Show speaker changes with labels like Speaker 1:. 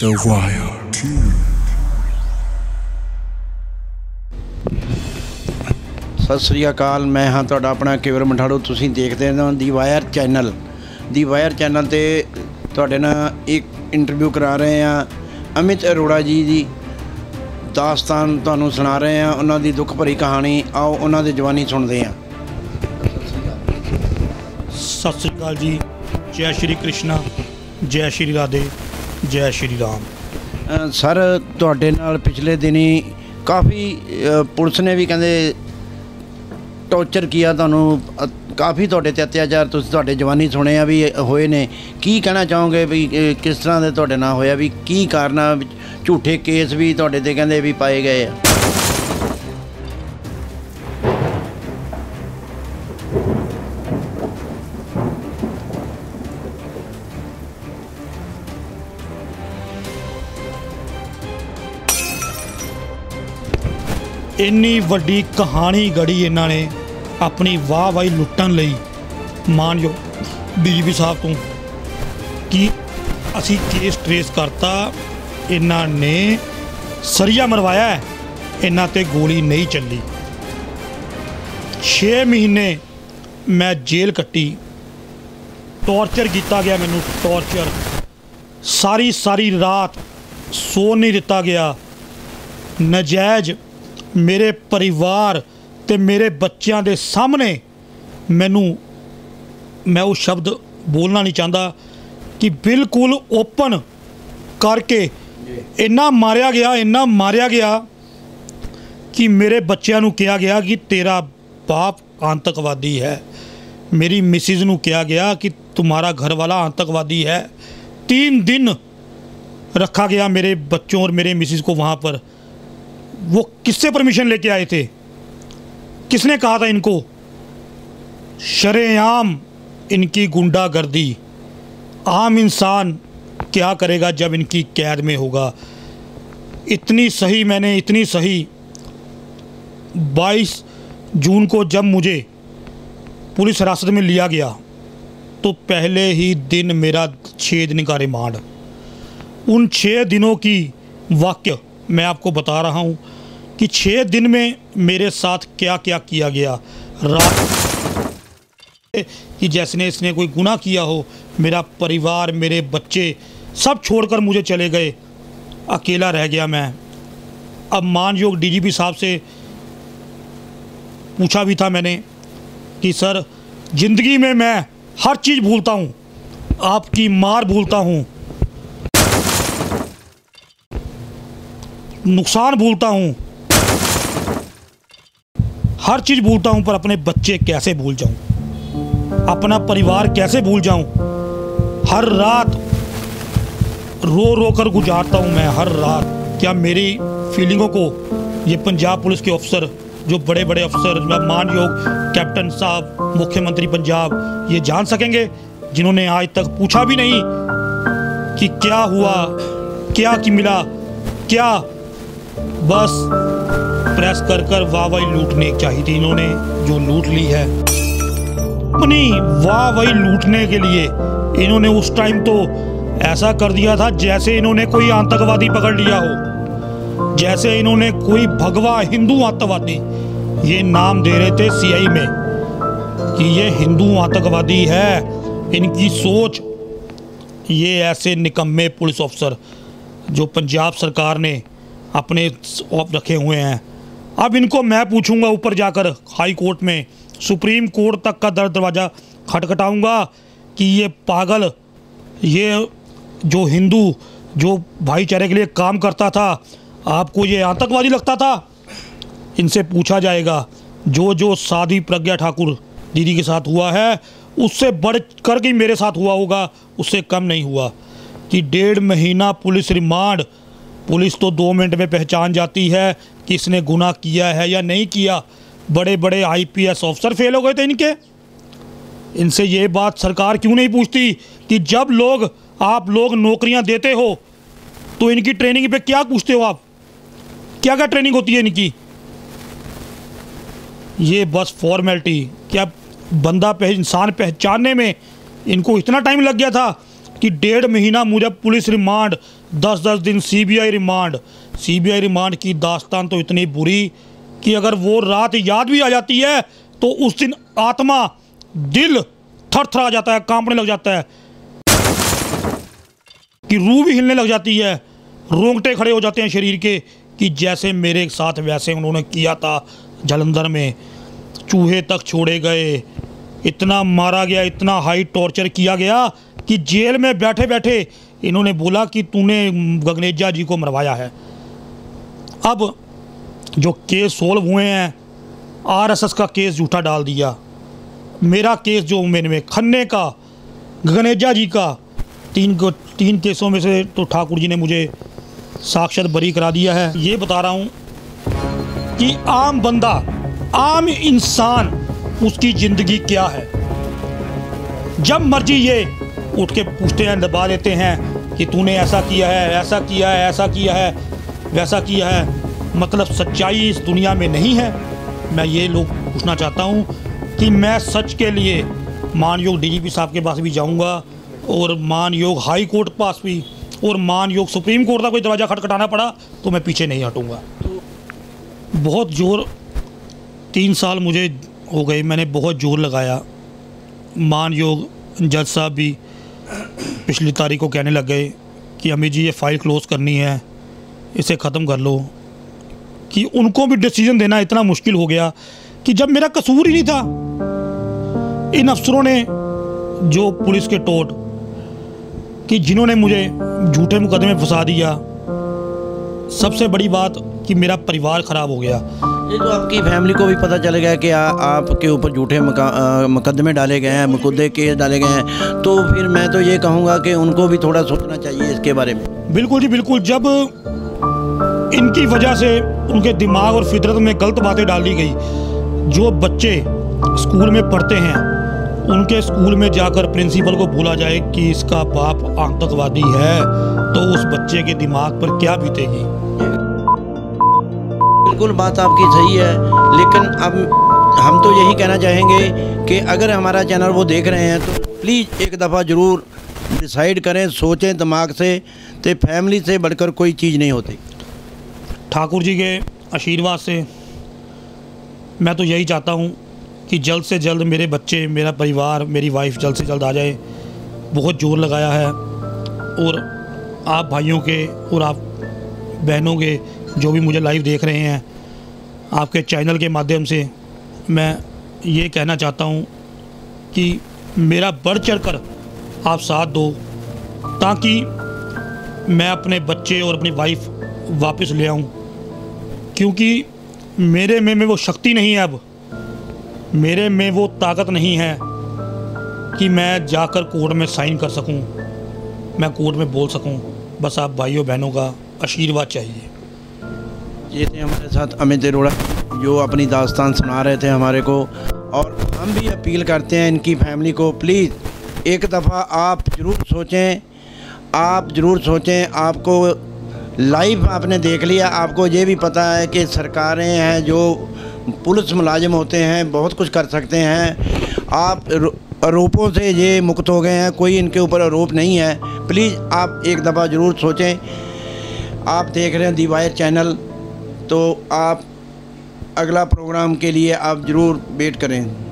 Speaker 1: The Wire.
Speaker 2: Sat Sri ਅਕਾਲ ਮੈਂ ਹਾਂ ਤੁਹਾਡਾ ਆਪਣਾ ਕੇਵਰ ਮਠਾੜੂ। ਤੁਸੀਂ ਦੇਖਦੇ ਹੋ the Wire channel the Wire channel ਤੇ ਤੁਹਾਡੇ ਨਾਲ ਇੱਕ ਇੰਟਰਵਿਊ ਕਰਾ ਰਹੇ ਹਾਂ ਅਮਿਤ ਅਰੋੜਾ ਜੀ ਦੀ। ਦਾਸਤਾਨ ਤੁਹਾਨੂੰ ਸੁਣਾ ਰਹੇ ਹਾਂ ਉਹਨਾਂ ਦੀ ਦੁੱਖ ਭਰੀ ਕਹਾਣੀ। ਆਓ ਉਹਨਾਂ ਦੀ ਜਵਾਨੀ ਸੁਣਦੇ ਹਾਂ।
Speaker 3: ਸਤਿ ਸ੍ਰੀ ਅਕਾਲ ਜੀ। ਜੈ ਸ਼੍ਰੀ ਕ੍ਰਿਸ਼ਨਾ ਜੈ ਸ਼੍ਰੀ ਰਾਧੇ। ਜੈ ਸ਼੍ਰੀ ਰਾਮ।
Speaker 2: ਸਰ, ਤੁਹਾਡੇ ਨਾਲ ਪਿਛਲੇ ਦਿਨੀ ਕਾਫੀ ਪੁਲਿਸ ਨੇ ਵੀ ਕਹਿੰਦੇ ਟੌਰਚਰ ਕੀਤਾ ਤੁਹਾਨੂੰ। ਕਾਫੀ ਤੁਹਾਡੇ ਤੇ ਅਤਿਆਚਾਰ, ਤੁਸੀਂ ਤੁਹਾਡੇ ਜਵਾਨੀ ਸੁਣੇ ਆ ਵੀ ਹੋਏ ਨੇ। ਕੀ ਕਹਿਣਾ ਚਾਹੋਗੇ ਵੀ ਕਿਸ ਤਰ੍ਹਾਂ ਦੇ ਤੁਹਾਡੇ ਨਾਲ ਹੋਇਆ ਵੀ ਕੀ ਕਾਰਨ ਆ ਝੂਠੇ ਕੇਸ ਵੀ ਤੁਹਾਡੇ ਤੇ ਕਹਿੰਦੇ ਵੀ ਪਾਏ ਗਏ ਆ?
Speaker 3: ਇੰਨੀ ਵੱਡੀ ਕਹਾਣੀ ਗੜੀ ਇਹਨਾਂ ਨੇ ਆਪਣੀ ਵਾਹ ਵਾਹੀ ਲੁੱਟਣ ਲਈ। ਮਾਨਯੋਗ ਡੀਜੀਪੀ ਸਾਹਿਬ ਤੋਂ, ਕਿ ਅਸੀਂ ਕੇਸ ਟਰੇਸ ਕਰਤਾ, ਇਹਨਾਂ ਨੇ ਸਰੀਆ ਮਰਵਾਇਆ ਇਹਨਾਂ ਤੇ ਗੋਲੀ ਨਹੀਂ ਚੱਲੀ। 6 ਮਹੀਨੇ ਮੈਂ ਜੇਲ੍ਹ ਕੱਟੀ। ਟੌਰਚਰ ਕੀਤਾ ਗਿਆ ਮੈਨੂੰ, ਟੌਰਚਰ। ਸਾਰੀ ਸਾਰੀ ਰਾਤ ਸੌ ਨਹੀਂ ਦਿੱਤਾ ਗਿਆ। ਨਜਾਇਜ਼ ਮੇਰੇ ਪਰਿਵਾਰ ਤੇ ਮੇਰੇ ਬੱਚਿਆਂ ਦੇ ਸਾਹਮਣੇ ਮੈਨੂੰ ਮੈਂ ਉਹ ਸ਼ਬਦ ਬੋਲਣਾ ਨਹੀਂ ਚਾਹੁੰਦਾ ਕਿ ਬਿਲਕੁਲ ਓਪਨ ਕਰਕੇ ਇੰਨਾ ਮਾਰਿਆ ਗਿਆ ਇੰਨਾ ਮਾਰਿਆ ਗਿਆ ਕਿ ਮੇਰੇ ਬੱਚਿਆਂ ਨੂੰ ਕਿਹਾ ਗਿਆ ਕਿ ਤੇਰਾ ਬਾਪ ਆਤੰਕਵਾਦੀ ਹੈ ਮੇਰੀ ਮਿਸਿਸ ਨੂੰ ਕਿਹਾ ਗਿਆ ਕਿ तुम्हारा घर वाला आतंकवादी है तीन दिन रखा गया मेरे बच्चों और मेरे मिसिस को वहाँ पर वो किससे परमिशन लेके आए थे? किसने कहा था इनको? शरेआम इनकी गुंडागर्दी। आम इंसान क्या करेगा जब इनकी कैद में होगा? इतनी सही मैंने, इतनी सही। 22 जून को जब मुझे पुलिस हिरासत में लिया गया तो पहले ही दिन मेरा छः दिन का रिमांड। उन छः दिनों की वाक्य मैं आपको बता रहा हूँ कि छः दिन में मेरे साथ क्या क्या किया गया। रात कि जैसे इसने कोई गुनाह किया हो, मेरा परिवार, मेरे बच्चे सब छोड़कर मुझे चले गए। अकेला रह गया मैं। अब मान मानयोग डीजीपी साहब से पूछा भी था मैंने कि, सर, ज़िंदगी में मैं हर चीज़ भूलता हूँ। आपकी मार भूलता हूँ। नुकसान भूलता हूँ। हर चीज़ भूलता हूँ, पर अपने बच्चे कैसे भूल जाऊँ? अपना परिवार कैसे भूल जाऊँ? हर रात रो रो कर गुजारता हूँ मैं, हर रात। क्या मेरी फीलिंगों को ये पंजाब पुलिस के अफसर जो बड़े बड़े अफसर मान योग कैप्टन साहब, मुख्यमंत्री पंजाब, ये जान सकेंगे? जिन्होंने आज तक पूछा भी नहीं कि क्या हुआ, क्या की मिला, क्या बस प्रेस कर कर वाह वाही लूटने चाहिए थी इन्होंने, जो लूट ली है। अपनी वाह वही लूटने के लिए इन्होंने उस टाइम तो ऐसा कर दिया था जैसे इन्होंने कोई आतंकवादी पकड़ लिया हो, जैसे इन्होंने कोई भगवा हिंदू आतंकवादी। ये नाम दे रहे थे सीआई में कि ये हिंदू आतंकवादी है, इनकी सोच। ये ऐसे निकम्मे पुलिस अफसर जो पंजाब सरकार ने अपने रखे हुए हैं। अब इनको मैं पूछूँगा ऊपर जाकर हाई कोर्ट में। सुप्रीम कोर्ट तक का दर दरवाज़ा खटखटाऊँगा कि ये पागल, ये जो हिंदू, जो भाईचारे के लिए काम करता था, आपको ये आतंकवादी लगता था? इनसे पूछा जाएगा, जो जो शादी प्रज्ञा ठाकुर दीदी के साथ हुआ है, उससे बढ़ कर के मेरे साथ हुआ होगा, उससे कम नहीं हुआ। कि डेढ़ महीना पुलिस रिमांड पुलिस तो दो मिनट में पहचान जाती है कि इसने गुनाह किया है या नहीं किया। बड़े बड़े आईपीएस ऑफिसर फेल हो गए थे इनके। इनसे ये बात सरकार क्यों नहीं पूछती कि जब लोग, आप लोग नौकरियाँ देते हो तो इनकी ट्रेनिंग पे क्या पूछते हो आप? क्या क्या ट्रेनिंग होती है इनकी? ये बस फॉर्मेलिटी क्या बंदा पे इंसान पहचानने में इनको इतना टाइम लग गया था कि डेढ़ महीना मुझे पुलिस रिमांड दस दस दिन सीबीआई रिमांड। सीबीआई रिमांड की दास्तान तो इतनी बुरी कि अगर वो रात याद भी आ जाती है तो उस दिन आत्मा, दिल थर थर आ जाता है, कांपने लग जाता है। कि रूह भी हिलने लग जाती है। रोंगटे खड़े हो जाते हैं शरीर के कि जैसे मेरे साथ वैसे उन्होंने किया था जलंधर में। चूहे तक छोड़े गए। इतना मारा गया, इतना हाई टॉर्चर किया गया कि जेल में बैठे बैठे इन्होंने बोला कि तूने गगनेजा जी को मरवाया है। अब जो केस सोल्व हुए हैं, आरएसएस का केस झूठा डाल दिया। मेरा केस जो मेरे में खन्ने का, गगनेजा जी का, तीन को तीन केसों में से तो ठाकुर जी ने मुझे साक्षात बरी करा दिया है। ये बता रहा हूँ कि आम बंदा, आम इंसान, उसकी ज़िंदगी क्या है? जब मर्ज़ी ये उठ के पूछते हैं दबा देते हैं कि तूने ऐसा किया है, ऐसा किया है, ऐसा किया है, वैसा किया है। मतलब सच्चाई इस दुनिया में नहीं है। मैं ये लोग पूछना चाहता हूँ कि मैं सच के लिए मान मानयोग डीजीपी साहब के पास भी जाऊँगा और मानयोग हाई कोर्ट पास भी और मानयोग सुप्रीम कोर्ट का कोई दरवाज़ा खटखटाना पड़ा तो मैं पीछे नहीं हटूँगा। बहुत ज़ोर, तीन साल मुझे हो गए, मैंने बहुत ज़ोर लगाया। मान योग जज साहब भी पिछली तारीख को कहने लग गए कि अमित जी ये फ़ाइल क्लोज़ करनी है, इसे ख़त्म कर लो। कि उनको भी डिसीज़न देना इतना मुश्किल हो गया कि जब मेरा कसूर ही नहीं था, इन अफसरों ने जो पुलिस के टोट, कि जिन्होंने मुझे झूठे मुकदमे फंसा दिया, सबसे बड़ी बात कि मेरा परिवार ख़राब हो गया।
Speaker 2: ये तो आपकी फैमिली को भी पता चल गया कि आ, आपके ऊपर झूठे मुकदमे डाले गए हैं मुकदे केस डाले गए हैं तो फिर मैं तो ये कहूँगा कि उनको भी थोड़ा सोचना चाहिए इसके बारे में।
Speaker 3: बिल्कुल जी बिल्कुल। जब इनकी वजह से उनके दिमाग और फितरत में गलत बातें डाली गई जो बच्चे स्कूल में पढ़ते हैं उनके स्कूल में जाकर प्रिंसिपल को बोला जाए कि इसका बाप आतंकवादी है तो उस बच्चे के दिमाग पर क्या बीतेगी?
Speaker 2: बिल्कुल बात आपकी सही है, लेकिन अब हम तो यही कहना चाहेंगे कि अगर हमारा चैनल वो देख रहे हैं तो प्लीज़ एक दफ़ा ज़रूर डिसाइड करें, सोचें दिमाग से तो फैमिली से बढ़कर कोई चीज़ नहीं होती।
Speaker 3: ठाकुर जी के आशीर्वाद से मैं तो यही चाहता हूँ कि जल्द से जल्द मेरे बच्चे, मेरा परिवार, मेरी वाइफ जल्द से जल्द आ जाए। बहुत ज़ोर लगाया है और आप भाइयों के और आप बहनों के जो भी मुझे लाइव देख रहे हैं आपके चैनल के माध्यम से, मैं ये कहना चाहता हूँ कि मेरा बढ़ चढ़ कर आप साथ दो, ताकि मैं अपने बच्चे और अपनी वाइफ वापस ले आऊँ। क्योंकि मेरे में में वो शक्ति नहीं है अब। मेरे में वो ताकत नहीं है कि मैं जाकर कोर्ट में साइन कर सकूँ, मैं कोर्ट में बोल सकूँ, बस आप भाइयों बहनों का आशीर्वाद चाहिए।
Speaker 2: ये थे हमारे साथ अमित अरोड़ा, जो अपनी दास्तान सुना रहे थे हमारे को। और हम भी अपील करते हैं इनकी फैमिली को, प्लीज़, एक दफ़ा आप ज़रूर सोचें, आप ज़रूर सोचें, आपको लाइव आपने देख लिया। आपको ये भी पता है कि सरकारें हैं जो पुलिस मुलाजिम होते हैं, बहुत कुछ कर सकते हैं। आप आरोपों से ये मुक्त हो गए हैं, कोई इनके ऊपर आरोप नहीं है। प्लीज़, आप एक दफ़ा ज़रूर सोचें। आप देख रहे हैं दी चैनल तो आप अगला प्रोग्राम के लिए आप ज़रूर वेट करें।